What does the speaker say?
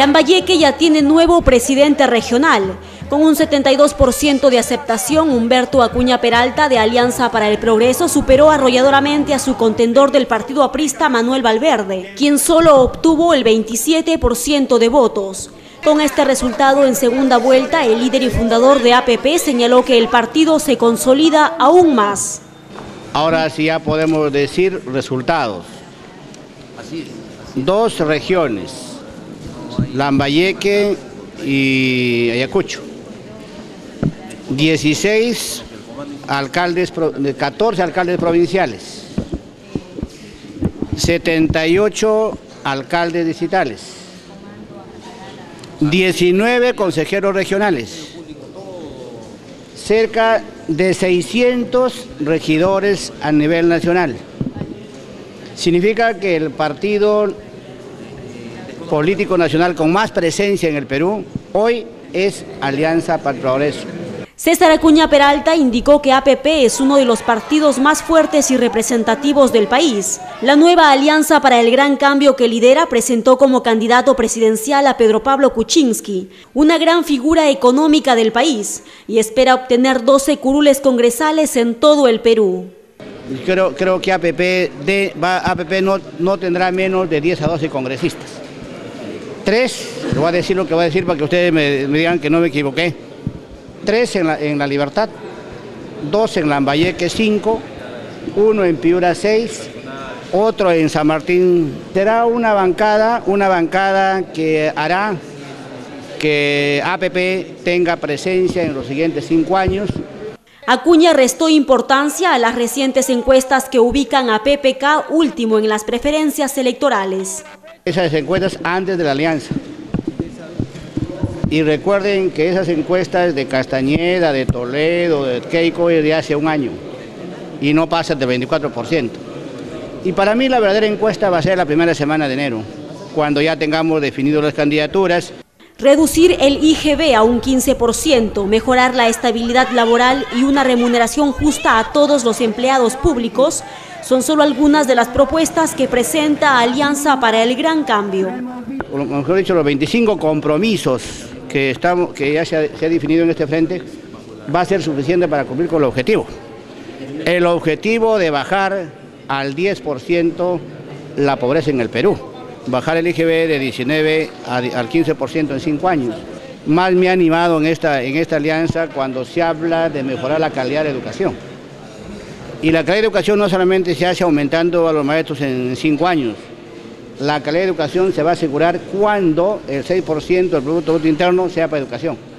Lambayeque ya tiene nuevo presidente regional. Con un 72% de aceptación, Humberto Acuña Peralta de Alianza para el Progreso superó arrolladoramente a su contendor del partido aprista Manuel Valverde, quien solo obtuvo el 27% de votos. Con este resultado en segunda vuelta, el líder y fundador de APP señaló que el partido se consolida aún más. Ahora sí ya podemos decir resultados. Dos regiones, Lambayeque y Ayacucho. 16 alcaldes, 14 alcaldes provinciales. 78 alcaldes distritales. 19 consejeros regionales. Cerca de 600 regidores a nivel nacional. Significa que el partido político nacional con más presencia en el Perú hoy es Alianza para el Progreso. César Acuña Peralta indicó que APP es uno de los partidos más fuertes y representativos del país. La nueva Alianza para el Gran Cambio que lidera presentó como candidato presidencial a Pedro Pablo Kuczynski, una gran figura económica del país, y espera obtener 12 curules congresales en todo el Perú. Creo, creo que APP, de, va, APP no, no tendrá menos de 10 a 12 congresistas. Tres, le voy a decir lo que voy a decir para que ustedes me, digan que no me equivoqué tres en la, en la Libertad, dos en Lambayeque, cinco, uno en Piura, seis, otro en San Martín. Será una bancada, una bancada que hará que APP tenga presencia en los siguientes cinco años. Acuña restó importancia a las recientes encuestas que ubican a PPK último en las preferencias electorales. Esas encuestas antes de la alianza. Y recuerden que esas encuestas de Castañeda, de Toledo, de Keiko es de hace un año y no pasan del 24%. Y para mí la verdadera encuesta va a ser la primera semana de enero, cuando ya tengamos definido las candidaturas. Reducir el IGB a un 15%, mejorar la estabilidad laboral y una remuneración justa a todos los empleados públicos son solo algunas de las propuestas que presenta Alianza para el Gran Cambio. Mejor dicho, los 25 compromisos que, estamos, que ya se ha, se ha definido en este frente va a ser suficiente para cumplir con el objetivo. El objetivo de bajar al 10% la pobreza en el Perú, bajar el IGB de 19 al 15% en 5 años. Más me ha animado en esta, en esta alianza cuando se habla de mejorar la calidad de educación. Y la calidad de educación no solamente se hace aumentando a los maestros en 5 años, la calidad de educación se va a asegurar cuando el 6% del Producto Interno sea para educación.